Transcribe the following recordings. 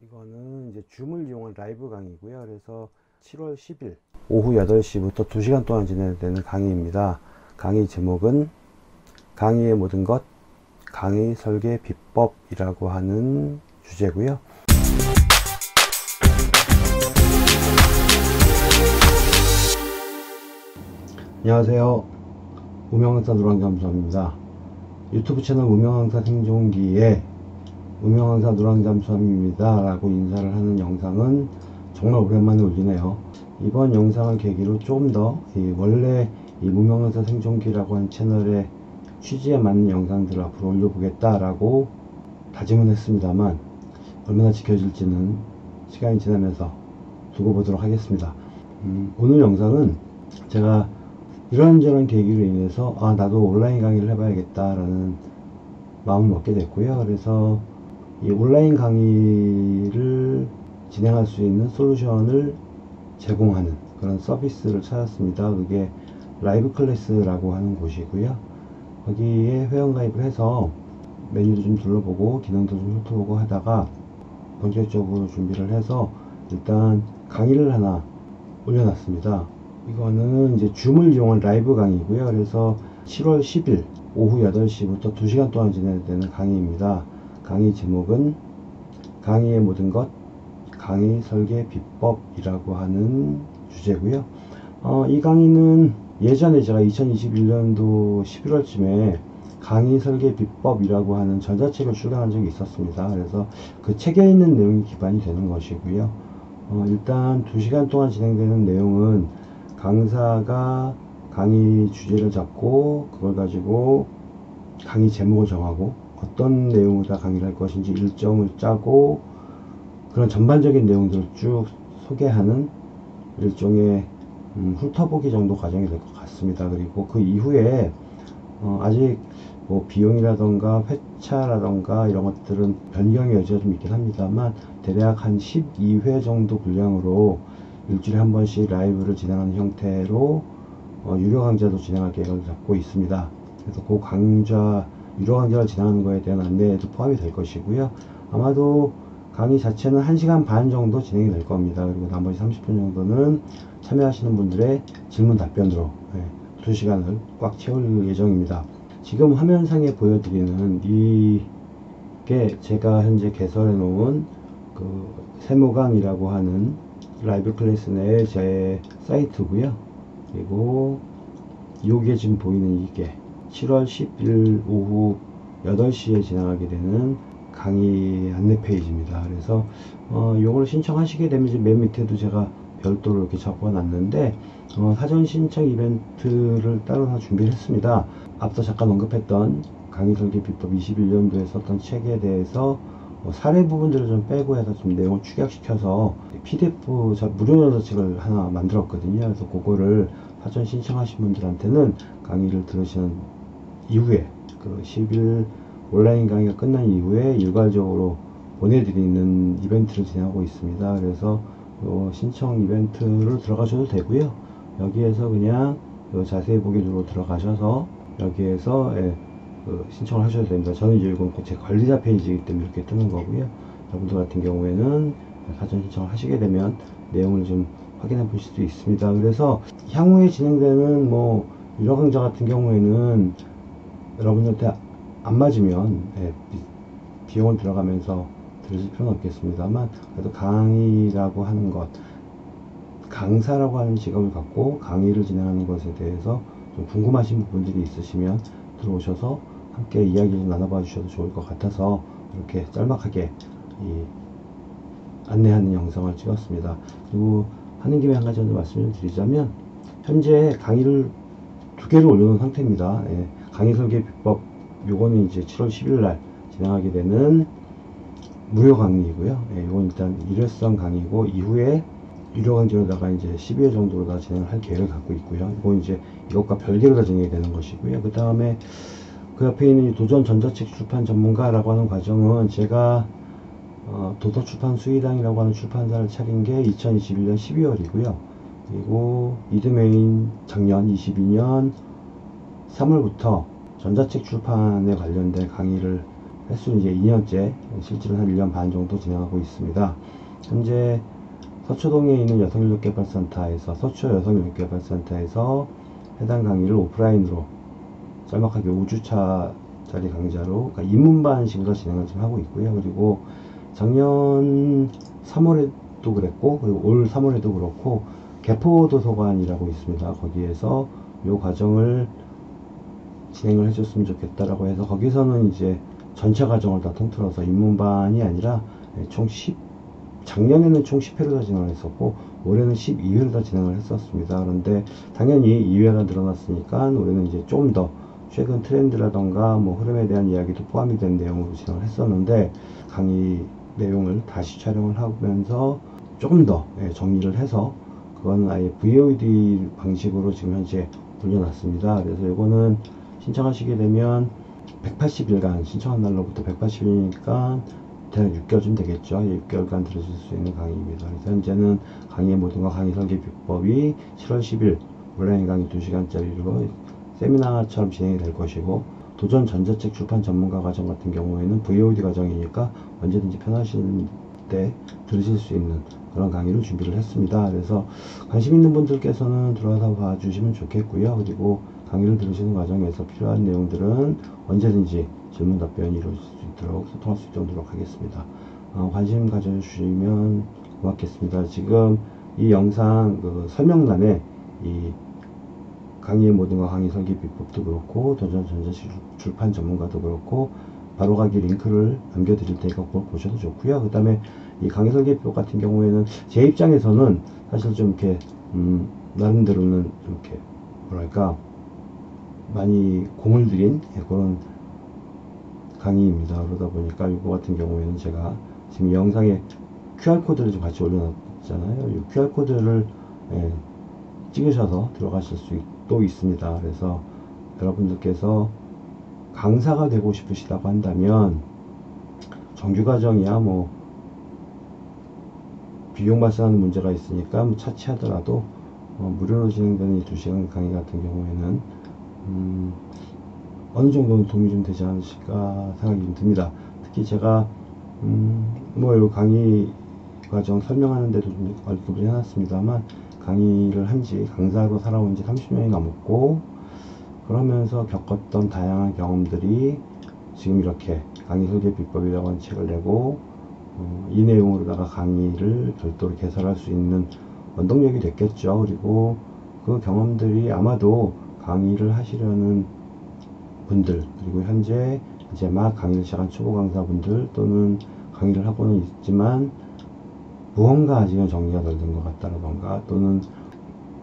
이거는 이제 줌을 이용한 라이브 강의고요. 그래서 7월 10일 오후 8시부터 2시간 동안 진행되는 강의입니다. 강의 제목은 강의의 모든 것 강의 설계 비법이라고 하는 주제고요. 안녕하세요. 무명강사 노랑잠수함입니다. 유튜브 채널 무명강사 생존기에 무명강사 노랑잠수함입니다. 라고 인사를 하는 영상은 정말 오랜만에 올리네요. 이번 영상을 계기로 좀더 원래 이 무명강사 생존기라고 하는 채널의 취지에 맞는 영상들을 앞으로 올려보겠다 라고 다짐은 했습니다만 얼마나 지켜질지는 시간이 지나면서 두고 보도록 하겠습니다. 음, 오늘 영상은 제가 이런저런 계기로 인해서 아 나도 온라인 강의를 해봐야겠다 라는 마음을 먹게 됐고요. 그래서 이 온라인 강의를 진행할 수 있는 솔루션을 제공하는 그런 서비스를 찾았습니다. 그게 라이브 클래스라고 하는 곳이고요. 거기에 회원가입을 해서 메뉴도 좀 둘러보고 기능도 좀 훑어보고 하다가 본격적으로 준비를 해서 일단 강의를 하나 올려놨습니다. 이거는 이제 줌을 이용한 라이브 강의고요. 그래서 7월 10일 오후 8시부터 2시간 동안 진행되는 강의입니다. 강의 제목은 강의의 모든 것 강의 설계 비법이라고 하는 주제고요. 어, 이 강의는 예전에 제가 2021년도 11월쯤에 강의 설계 비법이라고 하는 전자책을 출간한 적이 있었습니다. 그래서 그 책에 있는 내용이 기반이 되는 것이고요. 어, 일단 2시간 동안 진행되는 내용은 강사가 강의 주제를 잡고 그걸 가지고 강의 제목을 정하고 어떤 내용으로 다 강의를 할 것인지 일정을 짜고 그런 전반적인 내용들을 쭉 소개하는 일종의 음, 훑어보기 정도 과정이 될 것 같습니다. 그리고 그 이후에 어, 아직 뭐 비용이라던가 회차라던가 이런 것들은 변경의 여지가 좀 있긴 합니다만 대략 한 12회 정도 분량으로 일주일에 한 번씩 라이브를 진행하는 형태로 어, 유료 강좌도 진행할 계획을 잡고 있습니다. 그래서 그 강좌, 강좌를 진행하는 거에 대한 안내에도 포함이 될 것이고요. 아마도 강의 자체는 1시간 반 정도 진행이 될 겁니다. 그리고 나머지 30분 정도는 참여하시는 분들의 질문 답변으로 네, 2시간을 꽉 채울 예정입니다. 지금 화면상에 보여드리는 이게 제가 현재 개설해 놓은 그 세모강이라고 하는 라이브 클래스 내의 제 사이트고요. 그리고 요게 지금 보이는 이게 7월 10일 오후 8시에 진행하게 되는 강의 안내 페이지입니다. 그래서 어, 요걸 신청하시게 되면 이제 맨 밑에도 제가 별도로 이렇게 적어 놨는데 어, 사전 신청 이벤트를 따로 하나 준비를 했습니다. 앞서 잠깐 언급했던 강의 설계 비법 21년도에 썼던 책에 대해서 뭐 사례 부분들을 좀 빼고 해서 좀 내용을 축약시켜서 PDF 무료 저서책을 하나 만들었거든요. 그래서 그거를 사전 신청하신 분들한테는 강의를 들으시는 이후에 그 10일 온라인 강의가 끝난 이후에 일괄적으로 보내드리는 이벤트를 진행하고 있습니다. 그래서 신청 이벤트를 들어가셔도 되고요. 여기에서 그냥 자세히 보기 누르 들어가셔서 여기에서 예, 그 신청을 하셔도 됩니다. 저는 이제 이건 제 관리자 페이지이기 때문에 이렇게 뜨는 거고요. 여러분들 같은 경우에는 사전 신청을 하시게 되면 내용을 좀 확인해 보실 수 있습니다. 그래서 향후에 진행되는 뭐 유료 강좌 같은 경우에는 여러분들한테 안 맞으면 예, 비 용을 들어가면서 들으실 필요는 없겠습니다만 그래도 강의라고 하는 것 강사라고 하는 직업을 갖고 강의를 진행하는 것에 대해서 좀 궁금하신 부분들이 있으시면 들어오셔서 함께 이야기를 나눠봐 주셔도 좋을 것 같아서 이렇게 짤막하게 안내하는 영상을 찍었습니다. 그리고 하는 김에 한 가지 더 말씀을 드리자면 현재 강의를 두 개를 올려놓은 상태입니다. 예, 강의 설계 비법 요거는 이제 7월 10일 날 진행하게 되는 무료 강의이고요. 예, 이건 일단 일회성 강의고 이후에 유료 강좌로다가 이제 12회 정도로 다 진행을 할 계획을 갖고 있고요. 이건 이제 이것과 별개로 다 진행이 되는 것이고요. 그 다음에 그 옆에 있는 도전 전자책 출판 전문가라고 하는 과정은 제가 어, 도서 출판 수의당이라고 하는 출판사를 차린 게 2021년 12월이고요. 그리고 이드메인 작년 22년 3월부터 전자책 출판에 관련된 강의를 횟수는 이제 2년째, 실제로 한 1년 반 정도 진행하고 있습니다. 현재 서초동에 있는 여성인력개발센터에서 서초 여성인력개발센터에서 해당 강의를 오프라인으로 짤막하게 5주차짜리 강좌로 그러니까 입문반식으로 진행을 좀 하고 있고요. 그리고 작년 3월에도 그랬고 그리고 올 3월에도 그렇고 개포도서관이라고 있습니다. 거기에서 이 과정을 진행을 해줬으면 좋겠다라고 해서 거기서는 이제 전체 과정을 다 통틀어서 입문반이 아니라 총 10, 작년에는 총 10회를 다 진행을 했었고 올해는 12회를 다 진행을 했었습니다. 그런데 당연히 2회가 늘어났으니까 올해는 이제 좀 더 최근 트렌드라던가 뭐 흐름에 대한 이야기도 포함이 된 내용으로 진행을 했었는데 강의 내용을 다시 촬영을 하면서 조금 더 예, 정리를 해서 그거는 아예 VOD 방식으로 지금 현재 올려놨습니다. 그래서 이거는 신청하시게 되면 180일간 신청한 날로부터 180일이니까 대략 6개월쯤 되겠죠. 6개월간 들으실 수 있는 강의입니다. 그래서 현재는 강의의 모든 것 강의 설계 비법이 7월 10일 온라인 강의 2시간짜리로 세미나처럼 진행이 될 것이고 도전 전자책 출판 전문가 과정 같은 경우에는 VOD 과정이니까 언제든지 편하신 때 들으실 수 있는 그런 강의를 준비를 했습니다. 그래서 관심 있는 분들께서는 들어와서 봐주시면 좋겠고요. 그리고 강의를 들으시는 과정에서 필요한 내용들은 언제든지 질문 답변이 이루어질 수 있도록 소통할 수 있도록 하겠습니다. 어, 관심 가져주시면 고맙겠습니다. 지금 이 영상 그 설명란에 이 강의의 모든 것 강의 설계 비법도 그렇고 도전 전자식 출판 전문가도 그렇고 바로 가기 링크를 남겨드릴 테니까 그걸 보셔도 좋고요. 그 다음에 이 강의 설계 비법 같은 경우에는 제 입장에서는 사실 좀 이렇게 음, 나름대로는 좀 이렇게 뭐랄까 많이 공을 들인 예, 그런 강의입니다. 그러다 보니까 이거 같은 경우에는 제가 지금 이 영상에 QR코드를 좀 같이 올려놨잖아요. 이 QR코드를 예, 찍으셔서 들어가실 수또 있습니다. 그래서 여러분들께서 강사가 되고 싶으시다고 한다면 정규 과정이야 뭐 비용 발생하는 문제가 있으니까 뭐 차치하더라도 어, 무료로 진행되는 이 2시간 강의 같은 경우에는 음, 어느 정도는 도움이 좀 되지 않으실까 생각이 좀 듭니다. 특히 제가 음, 뭐이 강의 과정 설명하는데도 좀 언급을 해놨습니다만 강의를 한 지 강사로 살아온 지 30년이 넘었고 그러면서 겪었던 다양한 경험들이 지금 이렇게 강의 설계 비법이라고 하는 책을 내고 어, 이 내용으로다가 강의를 별도로 개설할 수 있는 원동력이 됐겠죠. 그리고 그 경험들이 아마도 강의를 하시려는 분들 그리고 현재 이제 막 강의를 시작한 초보 강사분들 또는 강의를 하고는 있지만 무언가 아직은 정리가 덜 된 것 같다던가 또는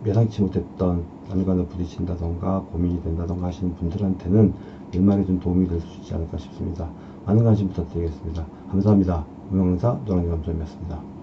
예상치 못했던 난관을 부딪힌다던가 고민이 된다던가 하시는 분들한테는 일말에 좀 도움이 될 수 있지 않을까 싶습니다. 많은 관심 부탁드리겠습니다. 감사합니다. 운영사 노랑이 감독이었습니다.